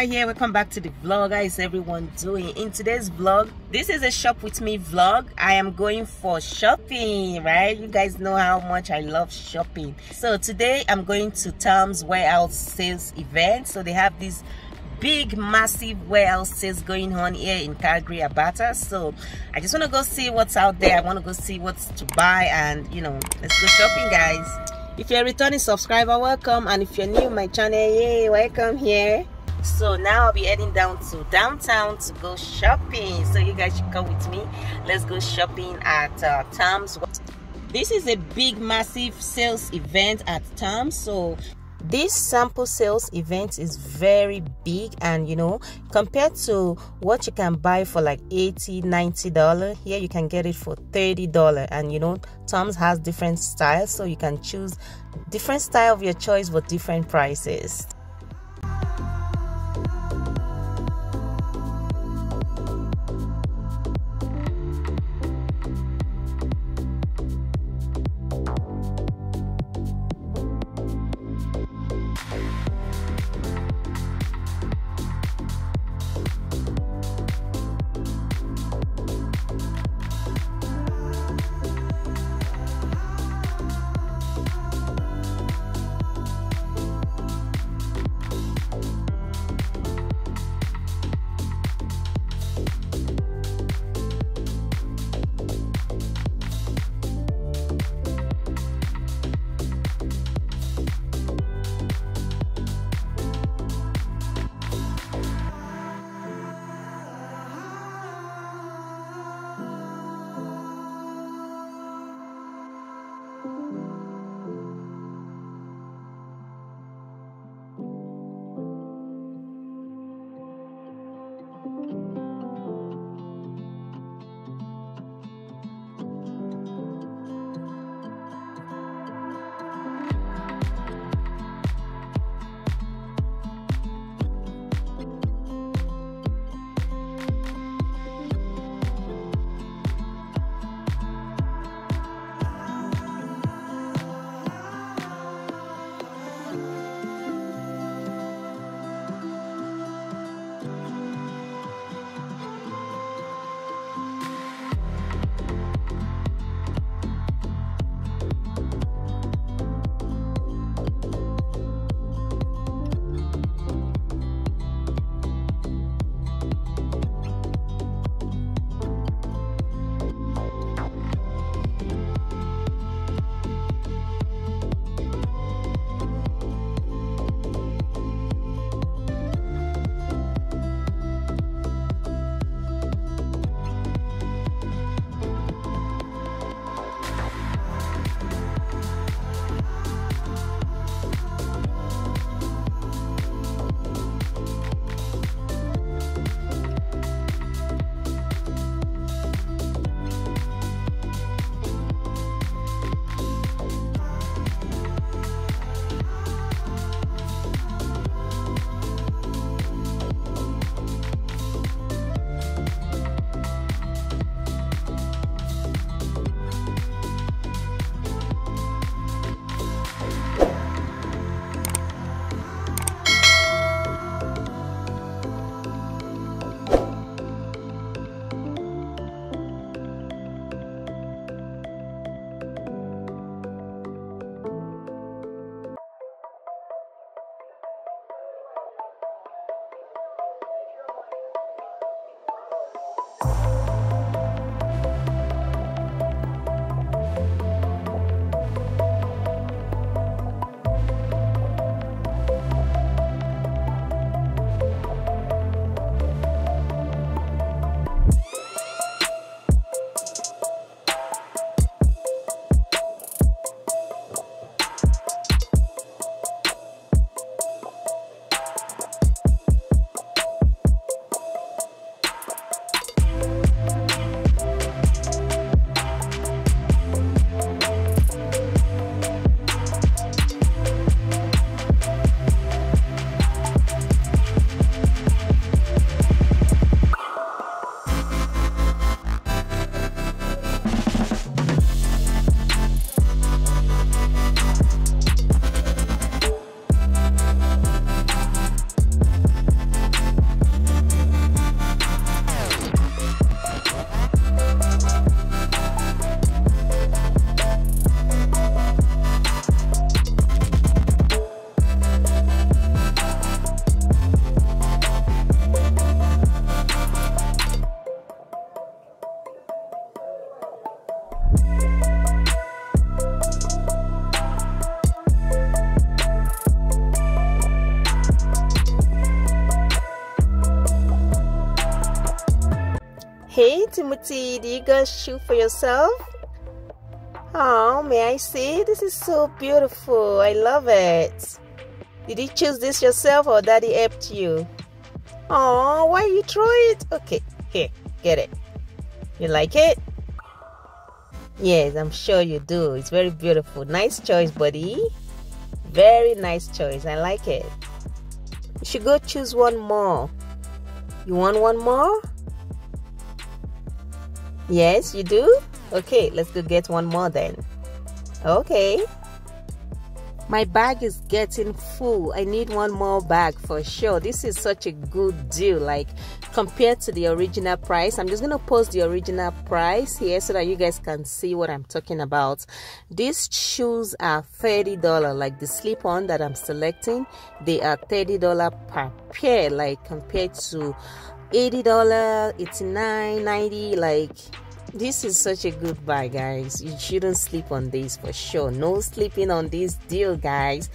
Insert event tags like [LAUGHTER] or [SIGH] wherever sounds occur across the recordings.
guys here. Welcome back to the vlog how is everyone doing? In today's vlog this is a shop with me vlog. I am going for shopping right? You guys know how much i love shopping. So today i'm going to TOMS warehouse sales event. So they have this big massive warehouse sales going on here in calgary alberta so i just want to go see what's out there. I want to go see what's to buy and you know let's go shopping guys. If you're a returning subscriber welcome. And if you're new my channel yay welcome here so now i'll be heading down to downtown to go shopping. So you guys should come with me. Let's go shopping at uh, TOMS. This is a big massive sales event at TOMS. So this sample sales event is very big and you know compared to what you can buy for like 80 90 dollar here you can get it for 30 dollar. And you know tom's has different styles so you can choose different style of your choice with different prices Timothy, do you got shoe for yourself? Oh, may I see? This is so beautiful. I love it. Did you choose this yourself or daddy helped you? Oh, why you throw it? Okay, here, get it. You like it? Yes, I'm sure you do. It's very beautiful. Nice choice, buddy. Very nice choice. I like it. You should go choose one more. You want one more? Yes, you do? Okay, let's go get one more then. Okay. My bag is getting full. I need one more bag for sure. This is such a good deal. Like compared to the original price. I'm just going to post the original price here so that you guys can see what I'm talking about. These shoes are $30. Like the slip-on that I'm selecting, they are $30 per pair. Like compared to $80, 89 90 like this is such a good buy guys. You shouldn't sleep on this for sure. No sleeping on this deal guys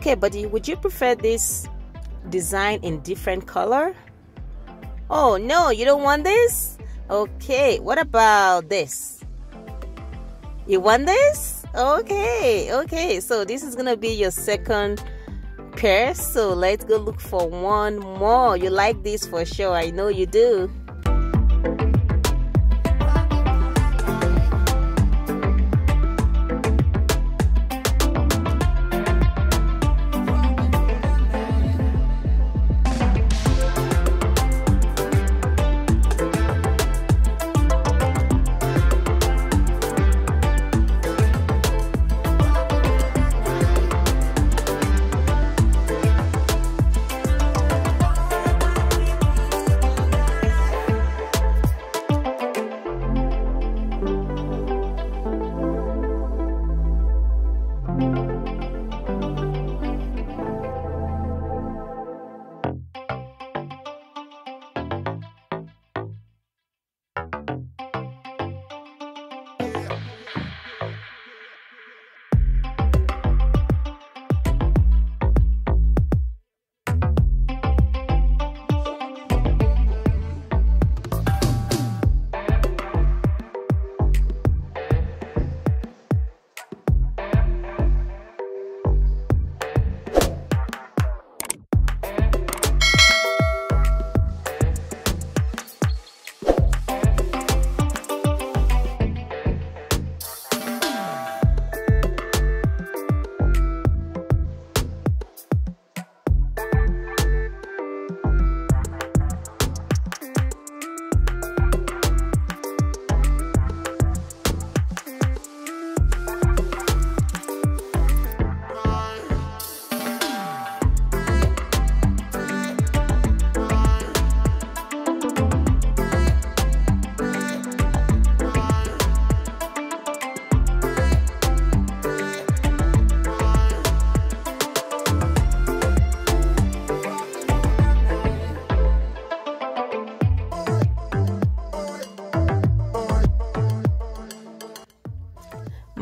okay buddy would you prefer this design in different color? Oh no you don't want this? Okay what about this? You want this? Okay okay so this is gonna be your second pair so let's go look for one more. You like this for sure i know you do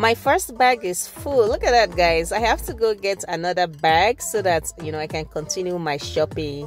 my first bag is full. Look at that guys. I have to go get another bag so that you know i can continue my shopping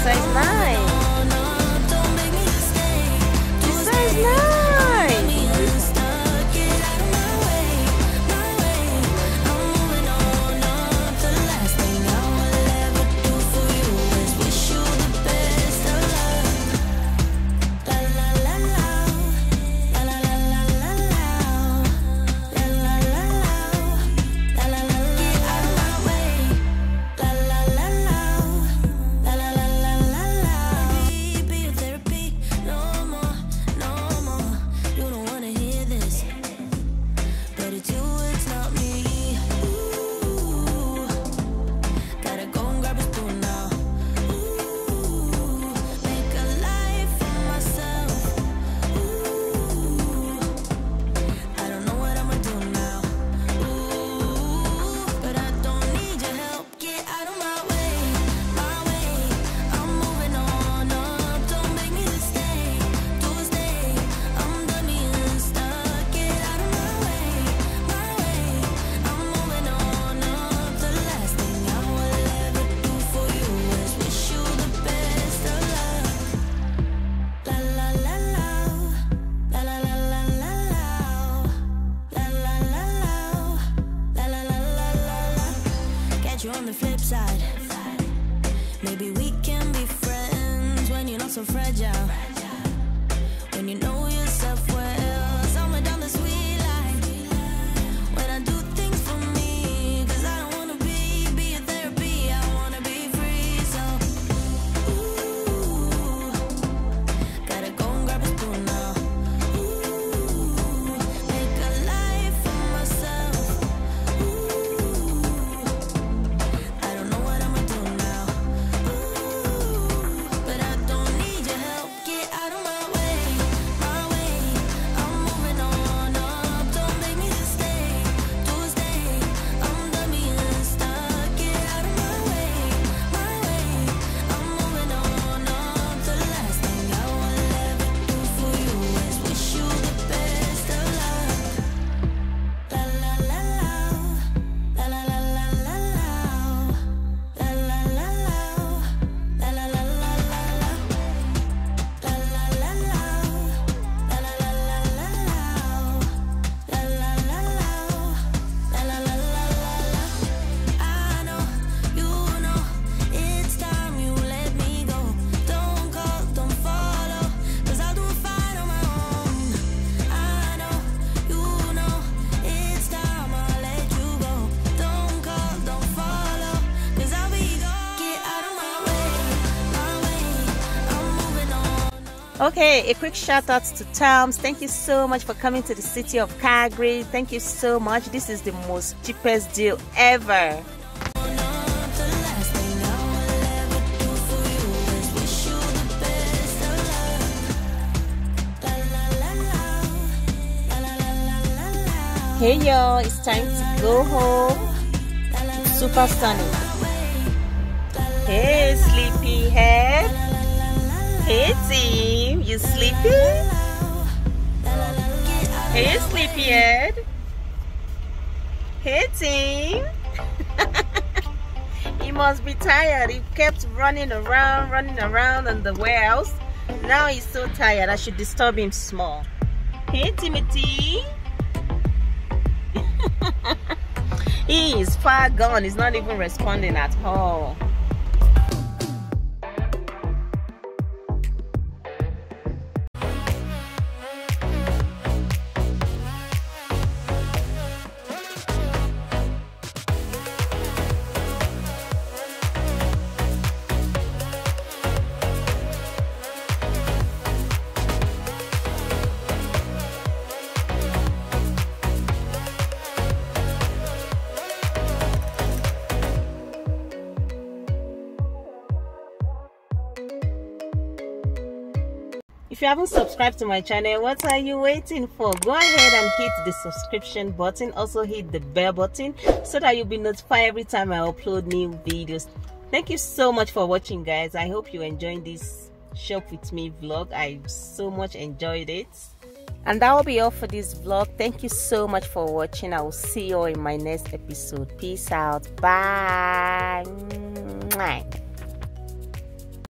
size 9. size 9. Fragile. Okay, a quick shout out to TOMS. Thank you so much for coming to the city of Calgary. Thank you so much. This is the most cheapest deal ever. Hey y'all, it's time to go home. It's super sunny. Hey, sleepyhead. Hey, team. You sleepy? Hey, sleepyhead. Hey, team. [LAUGHS] he must be tired. He kept running around, running around in the warehouse. Now he's so tired. I should disturb him small. Hey, Timothy. [LAUGHS] he is far gone. He's not even responding at all. You haven't subscribed to my channel, what are you waiting for? Go ahead and hit the subscription button. Also hit the bell button so that you'll be notified every time I upload new videos. Thank you so much for watching guys. I hope you enjoyed this shop with me vlog. I so much enjoyed it. And that will be all for this vlog. Thank you so much for watching. I will see you all in my next episode. Peace out. Bye.